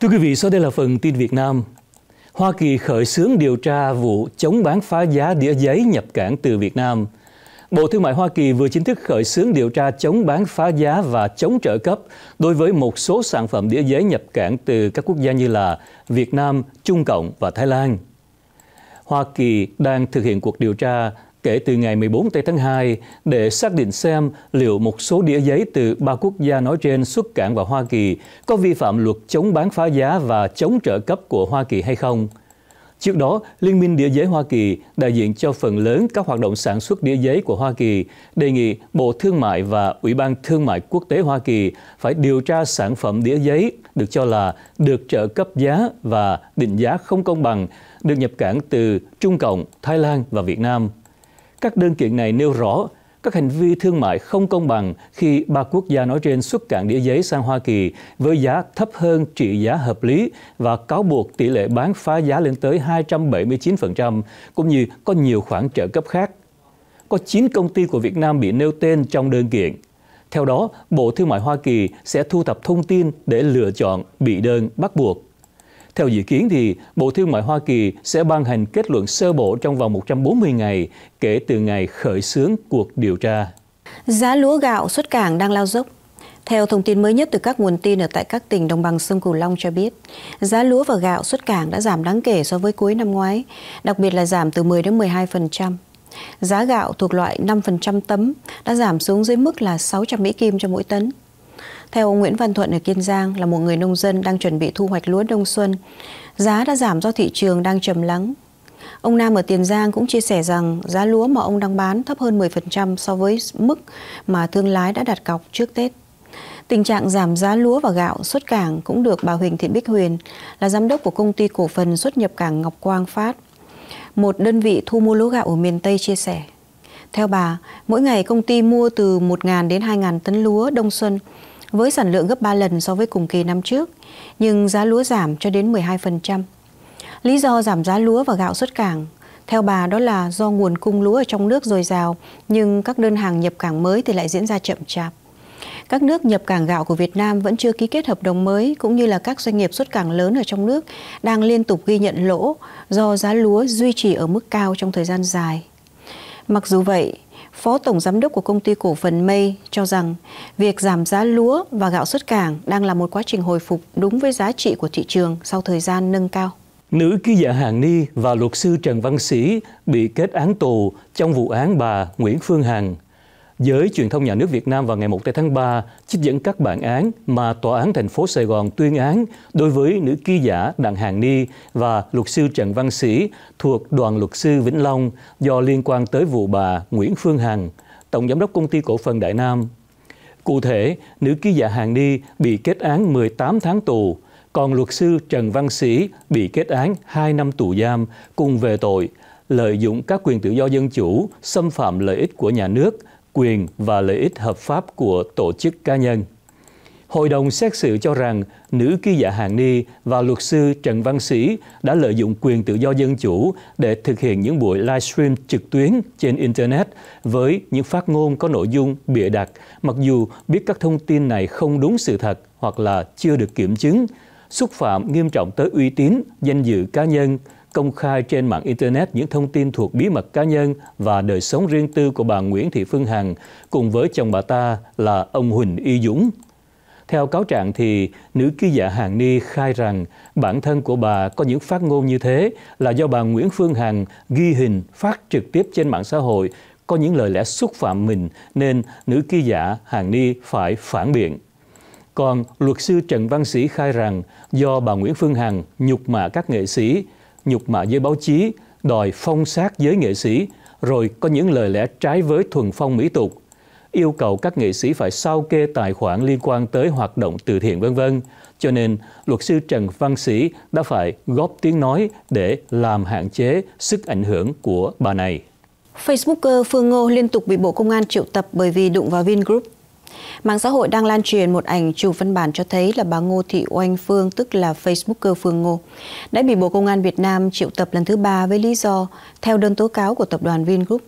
Thưa quý vị, sau đây là phần tin Việt Nam. Hoa Kỳ khởi xướng điều tra vụ chống bán phá giá đĩa giấy nhập cảng từ Việt Nam. Bộ Thương mại Hoa Kỳ vừa chính thức khởi xướng điều tra chống bán phá giá và chống trợ cấp đối với một số sản phẩm đĩa giấy nhập cảng từ các quốc gia như là Việt Nam, Trung Cộng và Thái Lan. Hoa Kỳ đang thực hiện cuộc điều tra kể từ ngày 14 tây tháng 2 để xác định xem liệu một số đĩa giấy từ ba quốc gia nói trên xuất cảng vào Hoa Kỳ có vi phạm luật chống bán phá giá và chống trợ cấp của Hoa Kỳ hay không. Trước đó, Liên minh Đĩa giấy Hoa Kỳ, đại diện cho phần lớn các hoạt động sản xuất đĩa giấy của Hoa Kỳ, đề nghị Bộ Thương mại và Ủy ban Thương mại Quốc tế Hoa Kỳ phải điều tra sản phẩm đĩa giấy được cho là được trợ cấp giá và định giá không công bằng, được nhập cảng từ Trung Cộng, Thái Lan và Việt Nam. Các đơn kiện này nêu rõ các hành vi thương mại không công bằng khi ba quốc gia nói trên xuất cảng đĩa giấy sang Hoa Kỳ với giá thấp hơn trị giá hợp lý và cáo buộc tỷ lệ bán phá giá lên tới 279%, cũng như có nhiều khoản trợ cấp khác. Có 9 công ty của Việt Nam bị nêu tên trong đơn kiện. Theo đó, Bộ Thương mại Hoa Kỳ sẽ thu thập thông tin để lựa chọn bị đơn bắt buộc. Theo dự kiến thì Bộ Thương mại Hoa Kỳ sẽ ban hành kết luận sơ bộ trong vòng 140 ngày kể từ ngày khởi xướng cuộc điều tra. Giá lúa gạo xuất cảng đang lao dốc. Theo thông tin mới nhất từ các nguồn tin ở tại các tỉnh đồng bằng sông Cửu Long cho biết, giá lúa và gạo xuất cảng đã giảm đáng kể so với cuối năm ngoái, đặc biệt là giảm từ 10 đến 12%. Giá gạo thuộc loại 5% tấm đã giảm xuống dưới mức là 600 Mỹ Kim cho mỗi tấn. Theo ông Nguyễn Văn Thuận ở Kiên Giang là một người nông dân đang chuẩn bị thu hoạch lúa đông xuân, giá đã giảm do thị trường đang trầm lắng. Ông Nam ở Tiền Giang cũng chia sẻ rằng giá lúa mà ông đang bán thấp hơn 10% so với mức mà thương lái đã đặt cọc trước Tết. Tình trạng giảm giá lúa và gạo xuất cảng cũng được bà Huỳnh Thị Bích Huyền là giám đốc của công ty cổ phần xuất nhập cảng Ngọc Quang Phát, một đơn vị thu mua lúa gạo ở miền Tây chia sẻ. Theo bà, mỗi ngày công ty mua từ 1.000 đến 2.000 tấn lúa đông xuân với sản lượng gấp 3 lần so với cùng kỳ năm trước, nhưng giá lúa giảm cho đến 12%. Lý do giảm giá lúa và gạo xuất cảng theo bà đó là do nguồn cung lúa ở trong nước dồi dào, nhưng các đơn hàng nhập cảng mới thì lại diễn ra chậm chạp. Các nước nhập cảng gạo của Việt Nam vẫn chưa ký kết hợp đồng mới cũng như là các doanh nghiệp xuất cảng lớn ở trong nước đang liên tục ghi nhận lỗ do giá lúa duy trì ở mức cao trong thời gian dài. Mặc dù vậy, Phó Tổng Giám đốc của công ty cổ phần Mây cho rằng việc giảm giá lúa và gạo xuất cảng đang là một quá trình hồi phục đúng với giá trị của thị trường sau thời gian nâng cao. Nữ ký giả Hàng Ni và luật sư Trần Văn Sĩ bị kết án tù trong vụ án bà Nguyễn Phương Hằng Giới truyền thông nhà nước Việt Nam vào ngày 1 tháng 3 trích dẫn các bản án mà Tòa án thành phố Sài Gòn tuyên án đối với nữ ký giả Đặng Hàng Ni và luật sư Trần Văn Sĩ thuộc đoàn luật sư Vĩnh Long do liên quan tới vụ bà Nguyễn Phương Hằng, Tổng Giám đốc Công ty Cổ phần Đại Nam. Cụ thể, nữ ký giả Hàng Ni bị kết án 18 tháng tù, còn luật sư Trần Văn Sĩ bị kết án 2 năm tù giam cùng về tội lợi dụng các quyền tự do dân chủ, xâm phạm lợi ích của nhà nước, quyền và lợi ích hợp pháp của tổ chức cá nhân. Hội đồng xét xử cho rằng nữ ký giả Hàng Ni và luật sư Trần Văn Sĩ đã lợi dụng quyền tự do dân chủ để thực hiện những buổi livestream trực tuyến trên Internet với những phát ngôn có nội dung bịa đặt, mặc dù biết các thông tin này không đúng sự thật hoặc là chưa được kiểm chứng, xúc phạm nghiêm trọng tới uy tín, danh dự cá nhân, công khai trên mạng Internet những thông tin thuộc bí mật cá nhân và đời sống riêng tư của bà Nguyễn Thị Phương Hằng, cùng với chồng bà ta là ông Huỳnh Y Dũng. Theo cáo trạng thì, nữ ký giả Hàng Ni khai rằng bản thân của bà có những phát ngôn như thế là do bà Nguyễn Phương Hằng ghi hình, phát trực tiếp trên mạng xã hội, có những lời lẽ xúc phạm mình nên nữ ký giả Hàng Ni phải phản biện. Còn luật sư Trần Văn Sĩ khai rằng do bà Nguyễn Phương Hằng nhục mạ các nghệ sĩ nhục mạ giới báo chí, đòi phong sát giới nghệ sĩ, rồi có những lời lẽ trái với thuần phong mỹ tục, yêu cầu các nghệ sĩ phải sao kê tài khoản liên quan tới hoạt động từ thiện vân vân. Cho nên, luật sư Trần Văn Sĩ đã phải góp tiếng nói để làm hạn chế sức ảnh hưởng của bà này. Facebooker Phương Ngô liên tục bị Bộ Công an triệu tập bởi vì đụng vào Vingroup. Mạng xã hội đang lan truyền một ảnh chụp văn bản cho thấy là bà Ngô Thị Oanh Phương, tức là Facebooker Phương Ngô, đã bị Bộ Công an Việt Nam triệu tập lần thứ ba với lý do theo đơn tố cáo của tập đoàn Vingroup.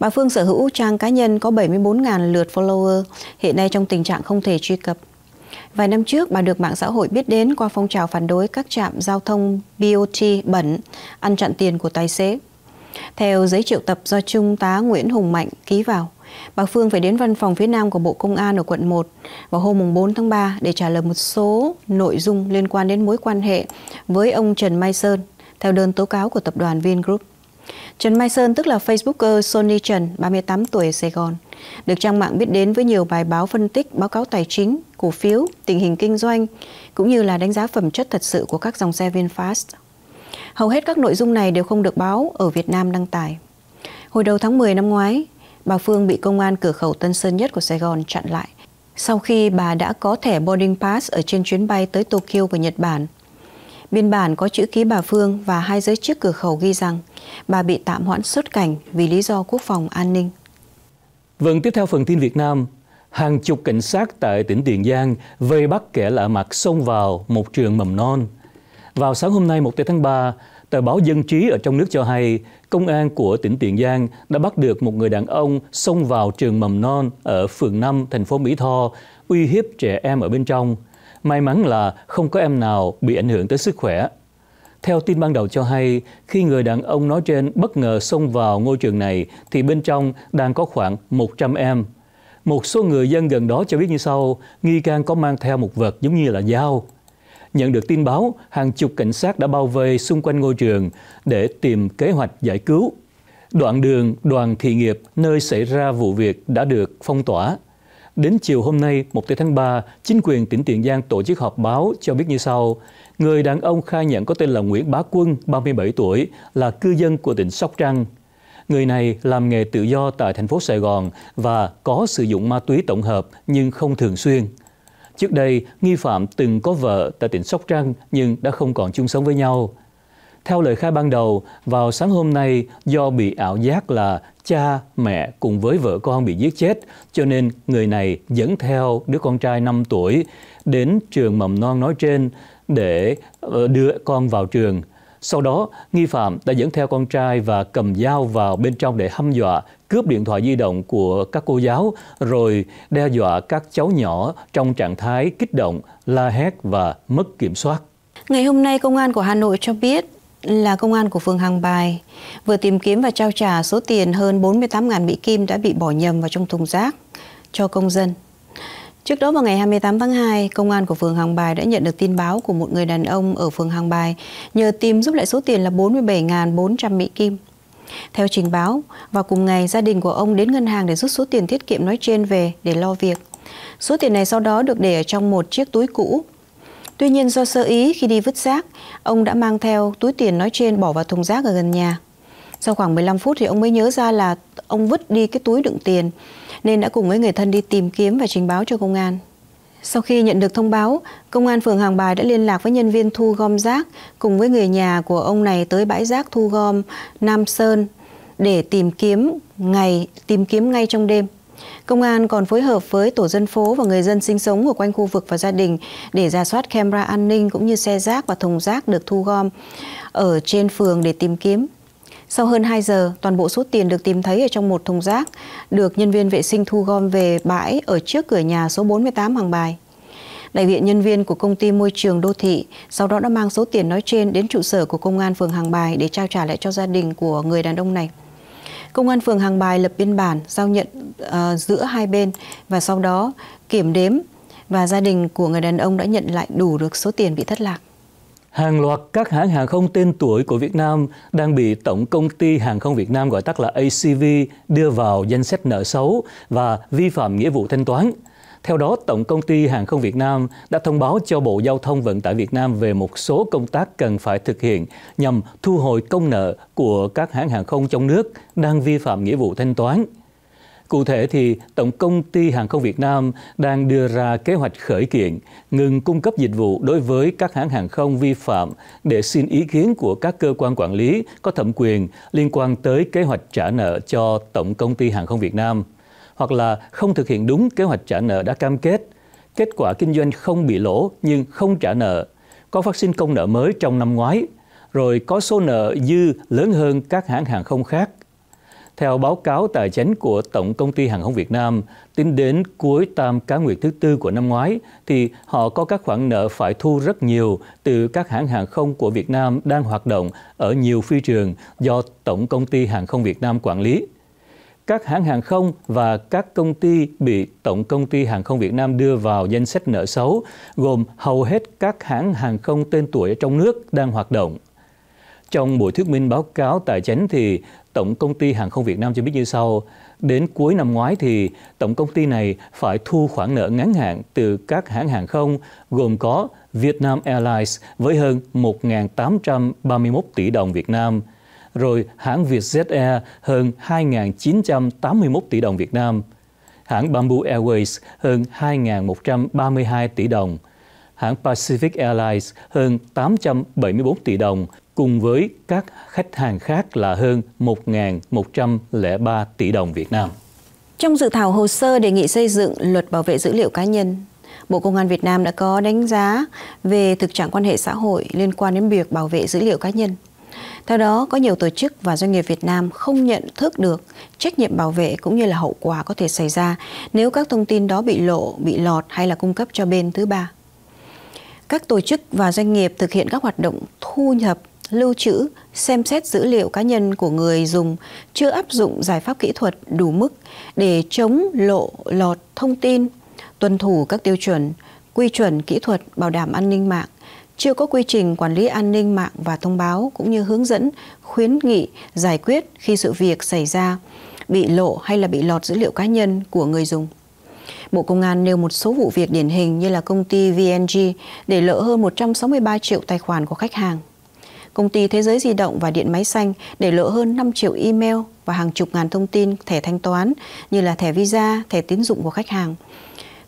Bà Phương sở hữu trang cá nhân có 74.000 lượt follower, hiện nay trong tình trạng không thể truy cập. Vài năm trước, bà được mạng xã hội biết đến qua phong trào phản đối các trạm giao thông BOT bẩn, ăn chặn tiền của tài xế. Theo giấy triệu tập do Trung tá Nguyễn Hùng Mạnh ký vào, bà Phương phải đến văn phòng phía Nam của Bộ Công an ở quận 1 vào hôm 4 tháng 3 để trả lời một số nội dung liên quan đến mối quan hệ với ông Trần Mai Sơn, theo đơn tố cáo của tập đoàn Vingroup. Trần Mai Sơn tức là Facebooker Sony Trần, 38 tuổi Sài Gòn, được trang mạng biết đến với nhiều bài báo phân tích, báo cáo tài chính, cổ phiếu, tình hình kinh doanh, cũng như là đánh giá phẩm chất thật sự của các dòng xe VinFast. Hầu hết các nội dung này đều không được báo ở Việt Nam đăng tải. Hồi đầu tháng 10 năm ngoái, bà Phương bị công an cửa khẩu Tân Sơn Nhất của Sài Gòn chặn lại sau khi bà đã có thẻ boarding pass ở trên chuyến bay tới Tokyo của Nhật Bản. Biên bản có chữ ký bà Phương và hai giới chức cửa khẩu ghi rằng bà bị tạm hoãn xuất cảnh vì lý do quốc phòng an ninh. Vâng, tiếp theo phần tin Việt Nam, hàng chục cảnh sát tại tỉnh Tiền Giang vây bắt kẻ lạ mặt xông vào một trường mầm non. Vào sáng hôm nay 1 tháng 3, tờ báo Dân trí ở trong nước cho hay công an của tỉnh Tiền Giang đã bắt được một người đàn ông xông vào trường mầm non ở phường 5 thành phố Mỹ Tho uy hiếp trẻ em ở bên trong. May mắn là không có em nào bị ảnh hưởng tới sức khỏe. Theo tin ban đầu cho hay, khi người đàn ông nói trên bất ngờ xông vào ngôi trường này thì bên trong đang có khoảng 100 em. Một số người dân gần đó cho biết như sau, nghi can có mang theo một vật giống như là dao. Nhận được tin báo, hàng chục cảnh sát đã bao vây xung quanh ngôi trường để tìm kế hoạch giải cứu. Đoạn đường đoàn thị nghiệp nơi xảy ra vụ việc đã được phong tỏa. Đến chiều hôm nay, 1 tháng 3, chính quyền tỉnh Tiền Giang tổ chức họp báo cho biết như sau. Người đàn ông khai nhận có tên là Nguyễn Bá Quân, 37 tuổi, là cư dân của tỉnh Sóc Trăng. Người này làm nghề tự do tại thành phố Sài Gòn và có sử dụng ma túy tổng hợp nhưng không thường xuyên. Trước đây, nghi phạm từng có vợ tại tỉnh Sóc Trăng nhưng đã không còn chung sống với nhau. Theo lời khai ban đầu, vào sáng hôm nay do bị ảo giác là cha, mẹ cùng với vợ con bị giết chết, cho nên người này dẫn theo đứa con trai 5 tuổi đến trường mầm non nói trên để ờ, đưa con vào trường. Sau đó, nghi phạm đã dẫn theo con trai và cầm dao vào bên trong để hăm dọa, cướp điện thoại di động của các cô giáo, rồi đe dọa các cháu nhỏ trong trạng thái kích động, la hét và mất kiểm soát. Ngày hôm nay, Công an của Hà Nội cho biết là công an của phường Hàng Bài vừa tìm kiếm và trao trả số tiền hơn 48.000 Mỹ Kim đã bị bỏ nhầm vào trong thùng rác cho công dân. Trước đó vào ngày 28 tháng 2, công an của phường Hàng Bài đã nhận được tin báo của một người đàn ông ở phường Hàng Bài nhờ tìm giúp lại số tiền là 47.400 Mỹ Kim. Theo trình báo, vào cùng ngày gia đình của ông đến ngân hàng để rút số tiền tiết kiệm nói trên về để lo việc. Số tiền này sau đó được để ở trong một chiếc túi cũ. Tuy nhiên do sơ ý khi đi vứt rác, ông đã mang theo túi tiền nói trên bỏ vào thùng rác ở gần nhà. Sau khoảng 15 phút thì ông mới nhớ ra là ông vứt đi cái túi đựng tiền nên đã cùng với người thân đi tìm kiếm và trình báo cho công an. Sau khi nhận được thông báo, công an phường Hàng Bài đã liên lạc với nhân viên thu gom rác cùng với người nhà của ông này tới bãi rác thu gom Nam Sơn để tìm kiếm ngày tìm kiếm ngay trong đêm. Công an còn phối hợp với tổ dân phố và người dân sinh sống ở quanh khu vực và gia đình để ra soát camera an ninh cũng như xe rác và thùng rác được thu gom ở trên phường để tìm kiếm. Sau hơn 2 giờ, toàn bộ số tiền được tìm thấy ở trong một thùng rác được nhân viên vệ sinh thu gom về bãi ở trước cửa nhà số 48 Hàng Bài. Đại diện nhân viên của công ty môi trường đô thị sau đó đã mang số tiền nói trên đến trụ sở của công an phường Hàng Bài để trao trả lại cho gia đình của người đàn ông này. Công an phường Hàng Bài lập biên bản giao nhận uh, giữa hai bên và sau đó kiểm đếm và gia đình của người đàn ông đã nhận lại đủ được số tiền bị thất lạc. Hàng loạt các hãng hàng không tên tuổi của Việt Nam đang bị Tổng công ty Hàng không Việt Nam gọi tắt là ACV đưa vào danh sách nợ xấu và vi phạm nghĩa vụ thanh toán. Theo đó, Tổng công ty Hàng không Việt Nam đã thông báo cho Bộ Giao thông Vận tải Việt Nam về một số công tác cần phải thực hiện nhằm thu hồi công nợ của các hãng hàng không trong nước đang vi phạm nghĩa vụ thanh toán. Cụ thể thì Tổng công ty Hàng không Việt Nam đang đưa ra kế hoạch khởi kiện ngừng cung cấp dịch vụ đối với các hãng hàng không vi phạm để xin ý kiến của các cơ quan quản lý có thẩm quyền liên quan tới kế hoạch trả nợ cho Tổng công ty Hàng không Việt Nam hoặc là không thực hiện đúng kế hoạch trả nợ đã cam kết, kết quả kinh doanh không bị lỗ nhưng không trả nợ, có phát sinh công nợ mới trong năm ngoái, rồi có số nợ dư lớn hơn các hãng hàng không khác. Theo báo cáo tài chính của Tổng Công ty Hàng không Việt Nam, tính đến cuối tam cá nguyệt thứ tư của năm ngoái, thì họ có các khoản nợ phải thu rất nhiều từ các hãng hàng không của Việt Nam đang hoạt động ở nhiều phi trường do Tổng Công ty Hàng không Việt Nam quản lý. Các hãng hàng không và các công ty bị Tổng Công ty Hàng không Việt Nam đưa vào danh sách nợ xấu, gồm hầu hết các hãng hàng không tên tuổi trong nước đang hoạt động. Trong buổi thuyết minh báo cáo tài chính thì Tổng công ty Hàng không Việt Nam cho biết như sau. Đến cuối năm ngoái thì tổng công ty này phải thu khoản nợ ngắn hạn từ các hãng hàng không gồm có Vietnam Airlines với hơn 1.831 tỷ đồng Việt Nam, rồi hãng Vietjet Air hơn 2.981 tỷ đồng Việt Nam, hãng Bamboo Airways hơn 2.132 tỷ đồng, hãng Pacific Airlines hơn 874 tỷ đồng cùng với các khách hàng khác là hơn 1.103 tỷ đồng Việt Nam. Trong dự thảo hồ sơ đề nghị xây dựng luật bảo vệ dữ liệu cá nhân, Bộ Công an Việt Nam đã có đánh giá về thực trạng quan hệ xã hội liên quan đến việc bảo vệ dữ liệu cá nhân. Theo đó, có nhiều tổ chức và doanh nghiệp Việt Nam không nhận thức được trách nhiệm bảo vệ cũng như là hậu quả có thể xảy ra nếu các thông tin đó bị lộ, bị lọt hay là cung cấp cho bên thứ ba. Các tổ chức và doanh nghiệp thực hiện các hoạt động thu nhập lưu trữ, xem xét dữ liệu cá nhân của người dùng chưa áp dụng giải pháp kỹ thuật đủ mức để chống lộ lọt thông tin, tuân thủ các tiêu chuẩn, quy chuẩn kỹ thuật bảo đảm an ninh mạng, chưa có quy trình quản lý an ninh mạng và thông báo cũng như hướng dẫn, khuyến nghị, giải quyết khi sự việc xảy ra, bị lộ hay là bị lọt dữ liệu cá nhân của người dùng. Bộ Công an nêu một số vụ việc điển hình như là công ty VNG để lỡ hơn 163 triệu tài khoản của khách hàng công ty Thế giới di động và điện máy xanh để lộ hơn 5 triệu email và hàng chục ngàn thông tin thẻ thanh toán như là thẻ visa, thẻ tín dụng của khách hàng.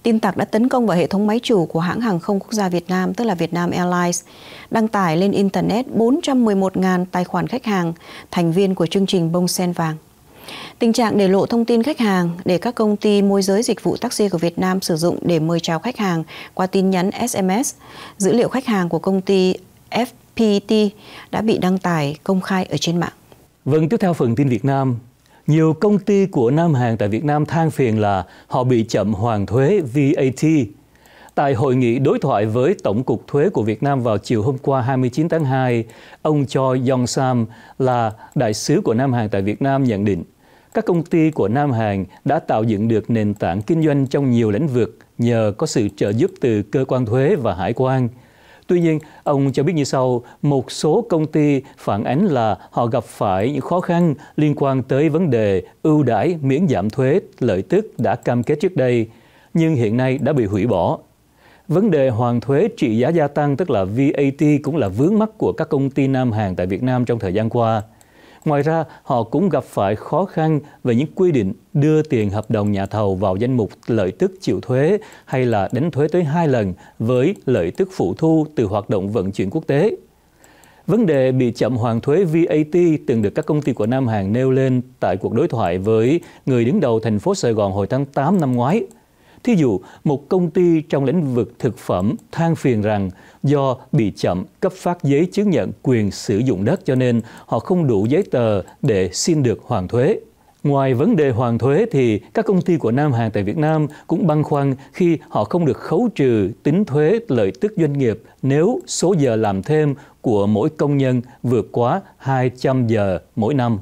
Tin tặc đã tấn công vào hệ thống máy chủ của hãng hàng không quốc gia Việt Nam, tức là Vietnam Airlines, đăng tải lên Internet 411.000 tài khoản khách hàng, thành viên của chương trình bông sen vàng. Tình trạng để lộ thông tin khách hàng để các công ty môi giới dịch vụ taxi của Việt Nam sử dụng để mời chào khách hàng qua tin nhắn SMS, dữ liệu khách hàng của công ty FPT đã bị đăng tải công khai ở trên mạng. Vâng, tiếp theo phần tin Việt Nam. Nhiều công ty của Nam Hàn tại Việt Nam than phiền là họ bị chậm hoàn thuế VAT. Tại hội nghị đối thoại với Tổng cục Thuế của Việt Nam vào chiều hôm qua 29 tháng 2, ông Choi Yong Sam là đại sứ của Nam Hàn tại Việt Nam nhận định các công ty của Nam Hàn đã tạo dựng được nền tảng kinh doanh trong nhiều lĩnh vực nhờ có sự trợ giúp từ cơ quan thuế và hải quan – Tuy nhiên, ông cho biết như sau, một số công ty phản ánh là họ gặp phải những khó khăn liên quan tới vấn đề ưu đãi miễn giảm thuế lợi tức đã cam kết trước đây, nhưng hiện nay đã bị hủy bỏ. Vấn đề hoàn thuế trị giá gia tăng tức là VAT cũng là vướng mắt của các công ty Nam Hàn tại Việt Nam trong thời gian qua. Ngoài ra, họ cũng gặp phải khó khăn về những quy định đưa tiền hợp đồng nhà thầu vào danh mục lợi tức chịu thuế hay là đánh thuế tới hai lần với lợi tức phụ thu từ hoạt động vận chuyển quốc tế. Vấn đề bị chậm hoàn thuế VAT từng được các công ty của Nam Hàn nêu lên tại cuộc đối thoại với người đứng đầu thành phố Sài Gòn hồi tháng 8 năm ngoái – Thí dụ, một công ty trong lĩnh vực thực phẩm than phiền rằng do bị chậm cấp phát giấy chứng nhận quyền sử dụng đất cho nên họ không đủ giấy tờ để xin được hoàn thuế. Ngoài vấn đề hoàn thuế thì các công ty của Nam Hàn tại Việt Nam cũng băn khoăn khi họ không được khấu trừ tính thuế lợi tức doanh nghiệp nếu số giờ làm thêm của mỗi công nhân vượt quá 200 giờ mỗi năm.